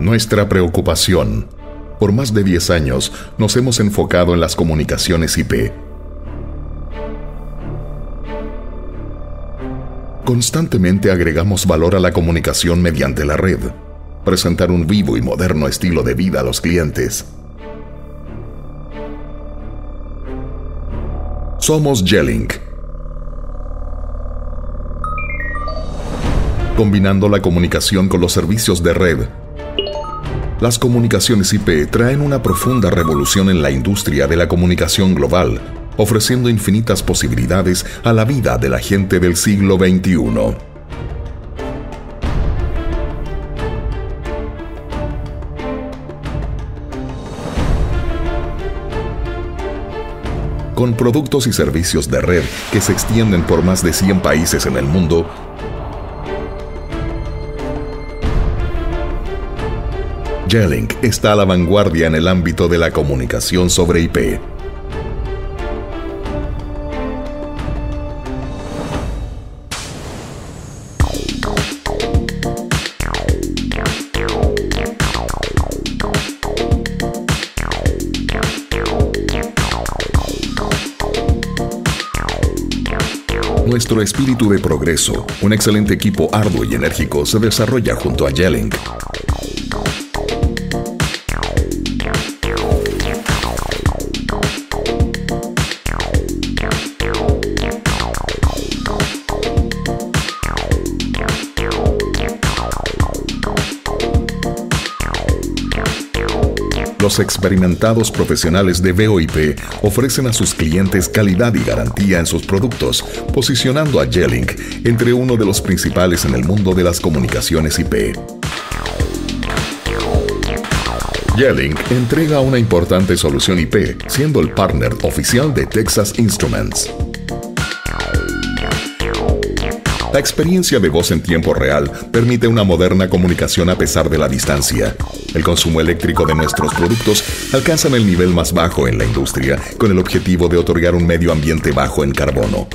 Nuestra preocupación. Por más de 10 años nos hemos enfocado en las comunicaciones IP. Constantemente agregamos valor a la comunicación mediante la red. Presentar un vivo y moderno estilo de vida a los clientes. Somos Jelink. Combinando la comunicación con los servicios de red las comunicaciones IP traen una profunda revolución en la industria de la comunicación global, ofreciendo infinitas posibilidades a la vida de la gente del siglo XXI. Con productos y servicios de red que se extienden por más de 100 países en el mundo, Jelink está a la vanguardia en el ámbito de la comunicación sobre IP. Nuestro espíritu de progreso, un excelente equipo arduo y enérgico se desarrolla junto a Jelink Los experimentados profesionales de VoIP ofrecen a sus clientes calidad y garantía en sus productos, posicionando a Jelink entre uno de los principales en el mundo de las comunicaciones IP. Jelink entrega una importante solución IP, siendo el partner oficial de Texas Instruments. La experiencia de voz en tiempo real permite una moderna comunicación a pesar de la distancia. El consumo eléctrico de nuestros productos alcanza el nivel más bajo en la industria con el objetivo de otorgar un medio ambiente bajo en carbono.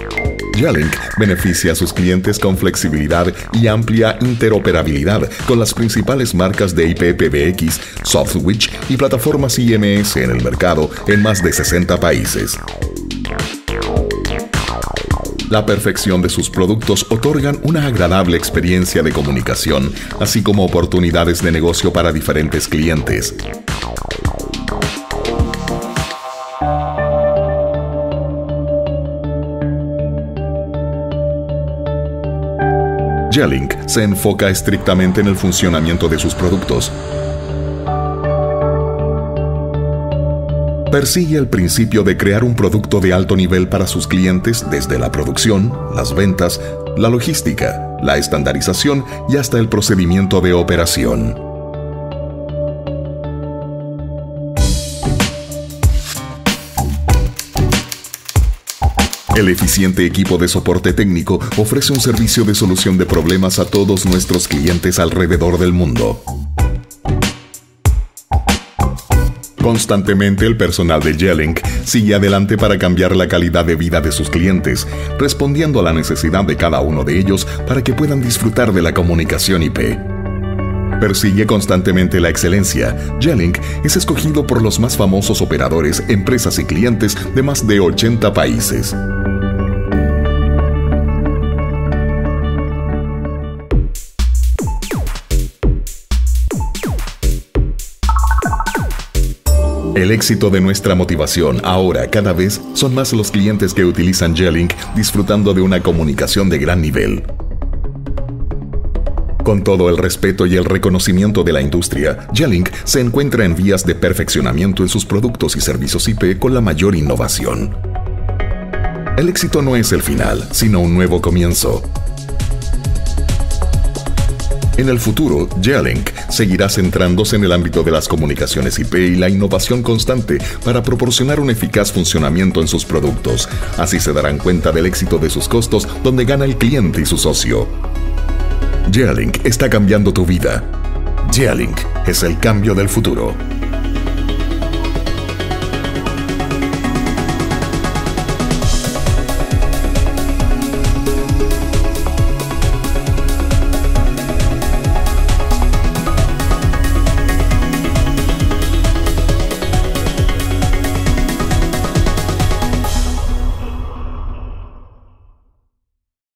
Jalink beneficia a sus clientes con flexibilidad y amplia interoperabilidad con las principales marcas de IPPBX, SoftSwitch y plataformas IMS en el mercado en más de 60 países. La perfección de sus productos otorgan una agradable experiencia de comunicación, así como oportunidades de negocio para diferentes clientes. Jelink se enfoca estrictamente en el funcionamiento de sus productos, persigue el principio de crear un producto de alto nivel para sus clientes desde la producción, las ventas, la logística, la estandarización y hasta el procedimiento de operación. El eficiente equipo de soporte técnico ofrece un servicio de solución de problemas a todos nuestros clientes alrededor del mundo. Constantemente el personal de Jelink sigue adelante para cambiar la calidad de vida de sus clientes, respondiendo a la necesidad de cada uno de ellos para que puedan disfrutar de la comunicación IP. Persigue constantemente la excelencia. Jelink es escogido por los más famosos operadores, empresas y clientes de más de 80 países. El éxito de nuestra motivación ahora cada vez son más los clientes que utilizan Jelink disfrutando de una comunicación de gran nivel. Con todo el respeto y el reconocimiento de la industria, Jelink se encuentra en vías de perfeccionamiento en sus productos y servicios IP con la mayor innovación. El éxito no es el final, sino un nuevo comienzo. En el futuro, Jelink seguirá centrándose en el ámbito de las comunicaciones IP y la innovación constante para proporcionar un eficaz funcionamiento en sus productos. Así se darán cuenta del éxito de sus costos donde gana el cliente y su socio. Jelink está cambiando tu vida. Jelink es el cambio del futuro.